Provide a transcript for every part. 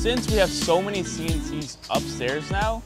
since we have so many CNCs upstairs now,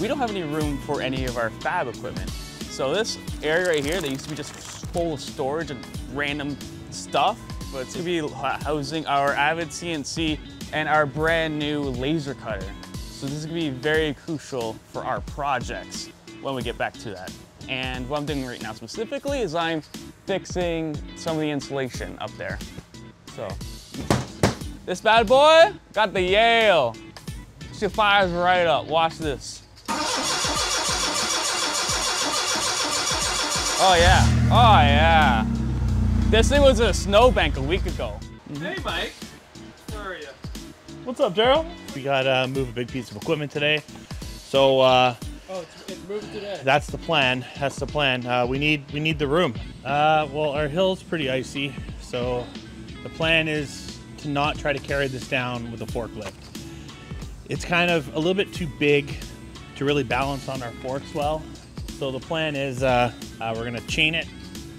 we don't have any room for any of our fab equipment. So this area right here that used to be just full of storage and random stuff, but it's gonna be housing our Avid CNC and our brand new laser cutter. So this is gonna be very crucial for our projects when we get back to that. And what I'm doing right now specifically is I'm fixing some of the insulation up there. So this bad boy got the Yale. She fires right up. Watch this. Oh yeah. Oh yeah. This thing was in a snowbank a week ago. Hey Mike, how are you? What's up, Daryl? We got to uh, move a big piece of equipment today. So uh, Oh, it's, it's moving today. that's the plan. That's the plan. Uh, we need we need the room. Uh, well, our hill's pretty icy, so the plan is to not try to carry this down with a forklift. It's kind of a little bit too big to really balance on our forks well. So the plan is uh, uh, we're gonna chain it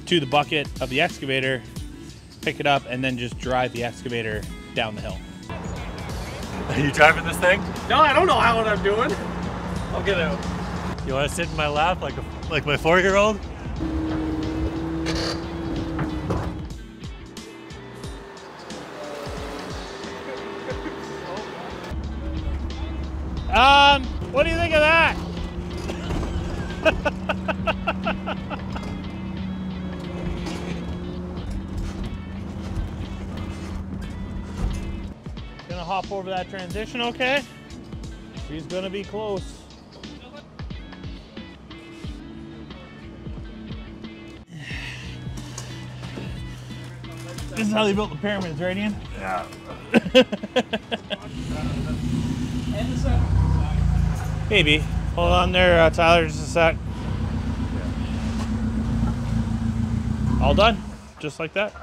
to the bucket of the excavator, pick it up, and then just drive the excavator down the hill. Are you driving this thing? No, I don't know how what I'm doing. I'll get out. You want to sit in my lap like a, like my four-year-old? Um, what do you think of that? gonna hop over that transition, okay? She's gonna be close. This is how they built the pyramids, right, Ian? Yeah. Maybe. Hold on there, uh, Tyler, just a sec. All done, just like that.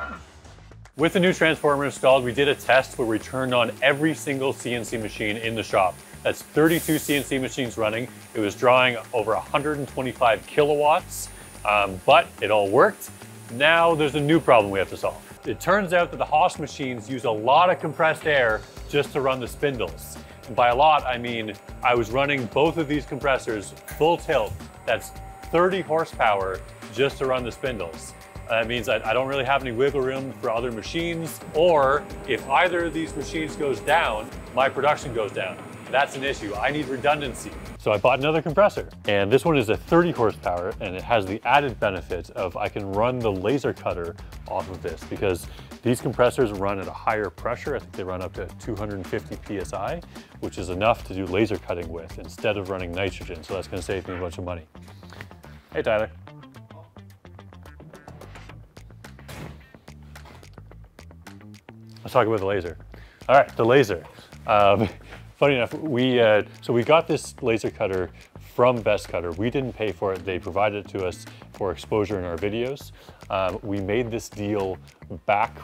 With the new transformer installed, we did a test where we turned on every single CNC machine in the shop. That's 32 CNC machines running. It was drawing over 125 kilowatts, um, but it all worked. Now there's a new problem we have to solve. It turns out that the Haas machines use a lot of compressed air just to run the spindles. By a lot, I mean I was running both of these compressors full tilt. That's 30 horsepower just to run the spindles. That means I, I don't really have any wiggle room for other machines, or if either of these machines goes down, my production goes down. That's an issue. I need redundancy. So I bought another compressor, and this one is a 30 horsepower, and it has the added benefit of I can run the laser cutter off of this because these compressors run at a higher pressure. I think they run up to 250 PSI, which is enough to do laser cutting with instead of running nitrogen. So that's gonna save me a bunch of money. Hey, Tyler. Let's talk about the laser. All right, the laser. Um, funny enough, we uh, so we got this laser cutter from BeScutter. We didn't pay for it. They provided it to us for exposure in our videos. Um, we made this deal back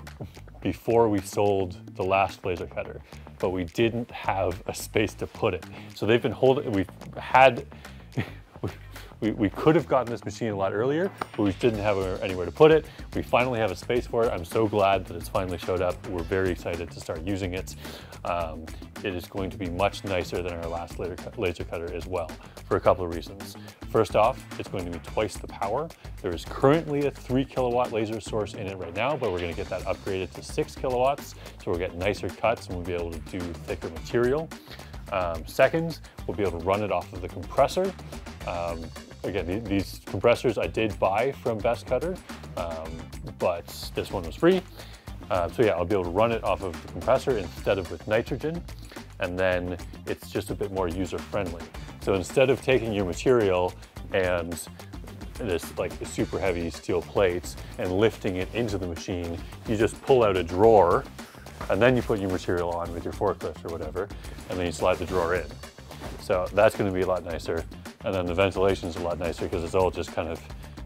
before we sold the last laser cutter, but we didn't have a space to put it. So they've been holding, we've had, we, we could have gotten this machine a lot earlier, but we didn't have anywhere to put it. We finally have a space for it. I'm so glad that it's finally showed up. We're very excited to start using it. Um, it is going to be much nicer than our last laser, laser cutter as well, for a couple of reasons. First off, it's going to be twice the power. There is currently a three kilowatt laser source in it right now, but we're gonna get that upgraded to six kilowatts, so we'll get nicer cuts and we'll be able to do thicker material. Um, second, we'll be able to run it off of the compressor. Um, again, these compressors I did buy from BeScutter, um, but this one was free. Uh, so yeah, I'll be able to run it off of the compressor instead of with nitrogen. And then it's just a bit more user friendly. So instead of taking your material and this like super heavy steel plates and lifting it into the machine, you just pull out a drawer and then you put your material on with your forklift or whatever, and then you slide the drawer in. So that's gonna be a lot nicer. And then the ventilation is a lot nicer because it's all just kind of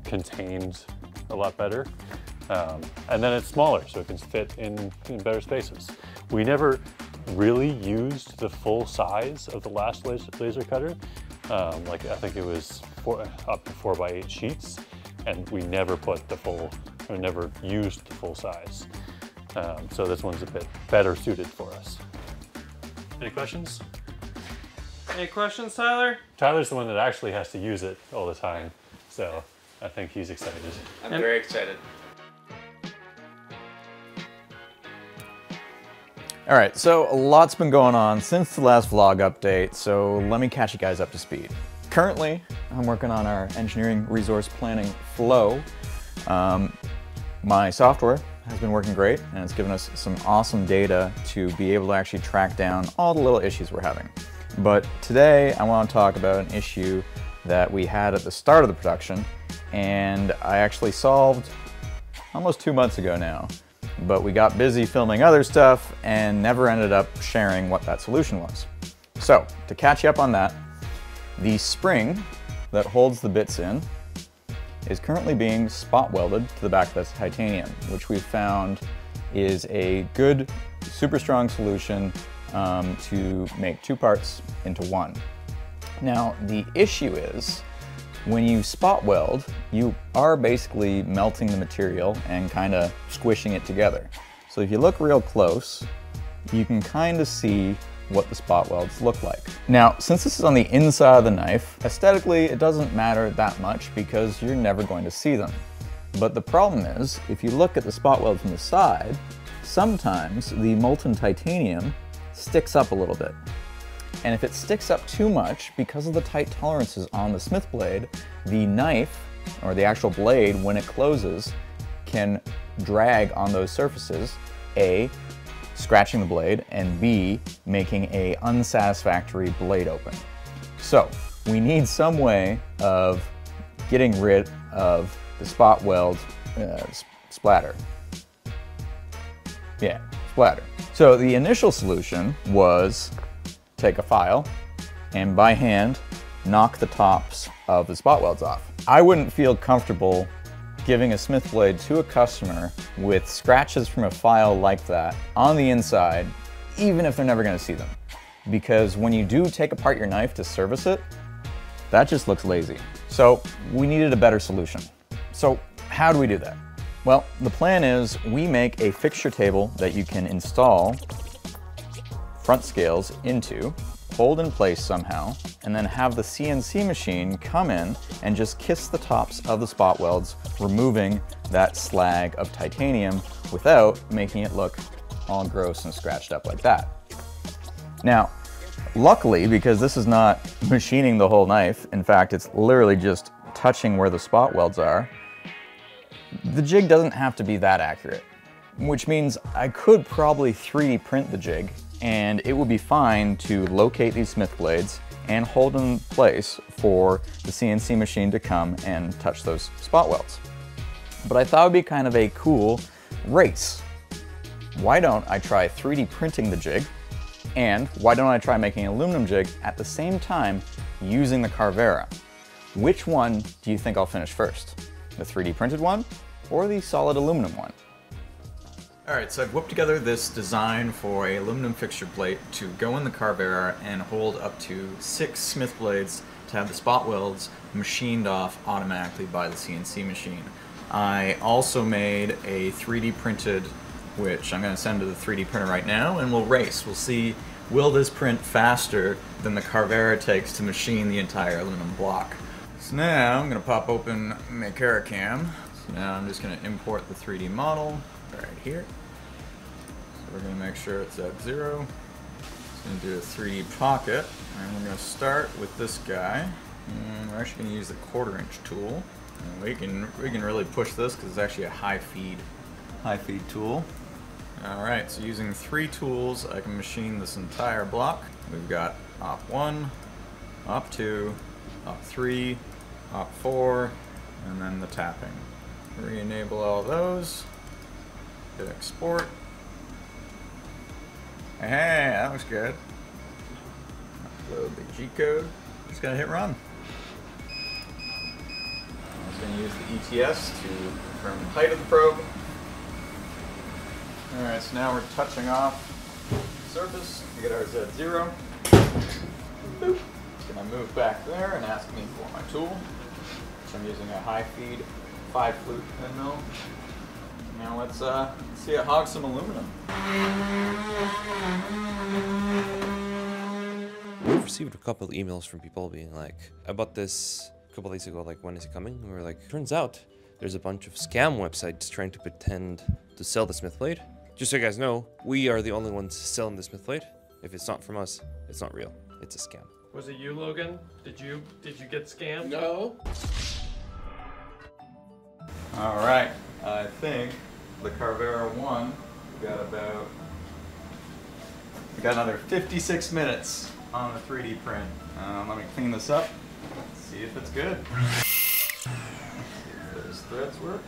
contained a lot better. Um, and then it's smaller, so it can fit in, in better spaces. We never really used the full size of the last laser, laser cutter. Um, like I think it was four, up to four by eight sheets, and we never put the full, or never used the full size. Um, so this one's a bit better suited for us. Any questions? Any questions, Tyler? Tyler's the one that actually has to use it all the time, so I think he's excited. I'm And- very excited. All right, so a lot's been going on since the last vlog update, so let me catch you guys up to speed. Currently, I'm working on our engineering resource planning flow. Um, my software has been working great, and it's given us some awesome data to be able to actually track down all the little issues we're having. But today, I want to talk about an issue that we had at the start of the production, and I actually solved almost two months ago now. But we got busy filming other stuff and never ended up sharing what that solution was. So, to catch you up on that, the spring that holds the bits in is currently being spot welded to the back of this titanium, which we found is a good, super strong solution um, to make two parts into one. Now, the issue is when you spot weld, you are basically melting the material and kind of squishing it together. So if you look real close, you can kind of see what the spot welds look like. Now, since this is on the inside of the knife, aesthetically it doesn't matter that much because you're never going to see them. But the problem is, if you look at the spot weld from the side, sometimes the molten titanium sticks up a little bit. And if it sticks up too much, because of the tight tolerances on the smith blade, the knife, or the actual blade, when it closes, can drag on those surfaces, A, scratching the blade, and B, making a unsatisfactory blade open. So, we need some way of getting rid of the spot weld uh, splatter. Yeah, splatter. So the initial solution was take a file and by hand knock the tops of the spot welds off. I wouldn't feel comfortable giving a smith blade to a customer with scratches from a file like that on the inside, even if they're never gonna see them. Because when you do take apart your knife to service it, that just looks lazy. So we needed a better solution. So how do we do that? Well, the plan is we make a fixture table that you can install front scales into, hold in place somehow, and then have the CNC machine come in and just kiss the tops of the spot welds, removing that slag of titanium without making it look all gross and scratched up like that. Now, luckily, because this is not machining the whole knife, in fact, it's literally just touching where the spot welds are, the jig doesn't have to be that accurate, which means I could probably 3D print the jig and it would be fine to locate these smith blades and hold them in place for the CNC machine to come and touch those spot welds. But I thought it would be kind of a cool race. Why don't I try 3D printing the jig and why don't I try making an aluminum jig at the same time using the Carvera? Which one do you think I'll finish first? The 3D printed one or the solid aluminum one? All right, so I've whipped together this design for a aluminum fixture plate to go in the Carvera and hold up to six smith blades to have the spot welds machined off automatically by the CNC machine. I also made a 3D printed, which I'm gonna send to the 3D printer right now and we'll race. We'll see, will this print faster than the Carvera takes to machine the entire aluminum block? So now I'm gonna pop open my Caracam. So now I'm just gonna import the 3D model right here. So we're gonna make sure it's at zero. Just gonna do a 3D pocket, and we're gonna start with this guy. And we're actually gonna use the quarter inch tool. And we can we can really push this because it's actually a high feed high feed tool. Alright, so using three tools I can machine this entire block. We've got op one, op two, op three, op four, and then the tapping. Re-enable all those. Hit export. Hey, that looks good. Upload the G code. Just gotta hit run. I'm gonna use the ETS to confirm the height of the probe. Alright, so now we're touching off the surface to get our Z0. Boop. It's gonna move back there and ask me for my tool. Which I'm using a high feed five flute pin mill. Now let's uh, see it hog some aluminum. We've received a couple of emails from people being like, I bought this a couple days ago, like, when is it coming? And we are like, turns out there's a bunch of scam websites trying to pretend to sell the Smith Blade. Just so you guys know, we are the only ones selling the Smith Blade. If it's not from us, it's not real. It's a scam. Was it you, Logan? Did you did you get scammed? No. All right, I think the Carvera 1 we got about we got another 56 minutes on the 3D print. Um, let me clean this up, see if it's good. See if those threads worked.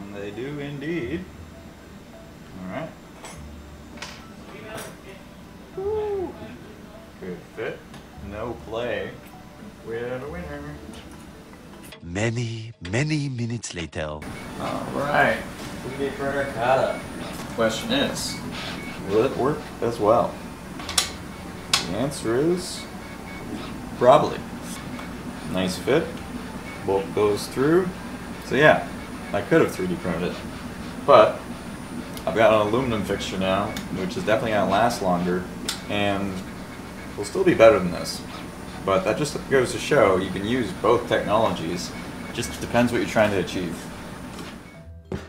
And they do indeed. All right. Many, many minutes later. All right. 3D printer kata. Question is, will it work as well? The answer is probably. Nice fit. Bolt goes through. So yeah, I could have 3D printed it, but I've got an aluminum fixture now, which is definitely gonna last longer, and will still be better than this. But that just goes to show you can use both technologies. Just depends what you're trying to achieve.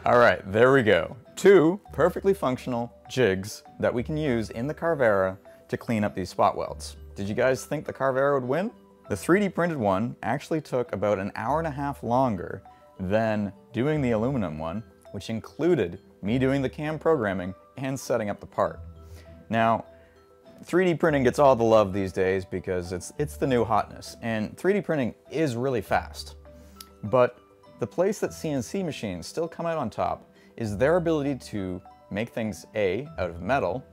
All right, there we go. Two perfectly functional jigs that we can use in the Carvera to clean up these spot welds. Did you guys think the Carvera would win? The 3D printed one actually took about an hour and a half longer than doing the aluminum one, which included me doing the CAM programming and setting up the part. Now, 3D printing gets all the love these days because it's, it's the new hotness, and 3D printing is really fast. But the place that CNC machines still come out on top is their ability to make things A, out of metal,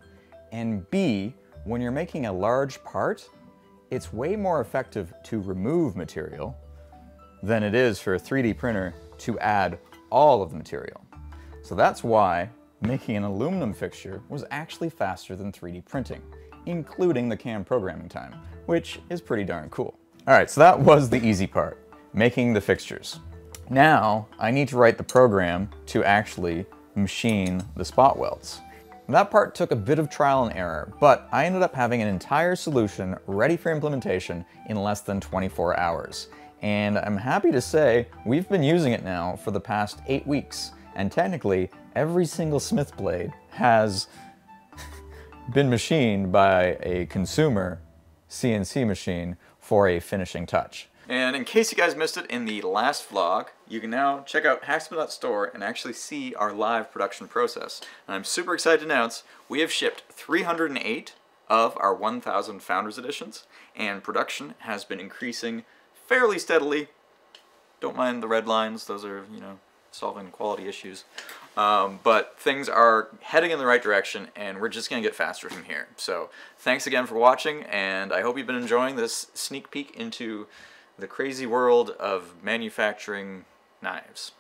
and B, when you're making a large part, it's way more effective to remove material than it is for a 3D printer to add all of the material. So that's why making an aluminum fixture was actually faster than 3D printing, including the CAM programming time, which is pretty darn cool. All right, so that was the easy part, making the fixtures. Now, I need to write the program to actually machine the spot welds. That part took a bit of trial and error, but I ended up having an entire solution ready for implementation in less than 24 hours. And I'm happy to say we've been using it now for the past eight weeks. And technically, every single Smith blade has been machined by a consumer CNC machine for a finishing touch. And in case you guys missed it in the last vlog, you can now check out Hacksmith.store and actually see our live production process. And I'm super excited to announce we have shipped 308 of our 1000 Founders Editions, and production has been increasing fairly steadily. Don't mind the red lines, those are, you know, solving quality issues. Um, but things are heading in the right direction and we're just going to get faster from here. So thanks again for watching and I hope you've been enjoying this sneak peek into the crazy world of manufacturing knives.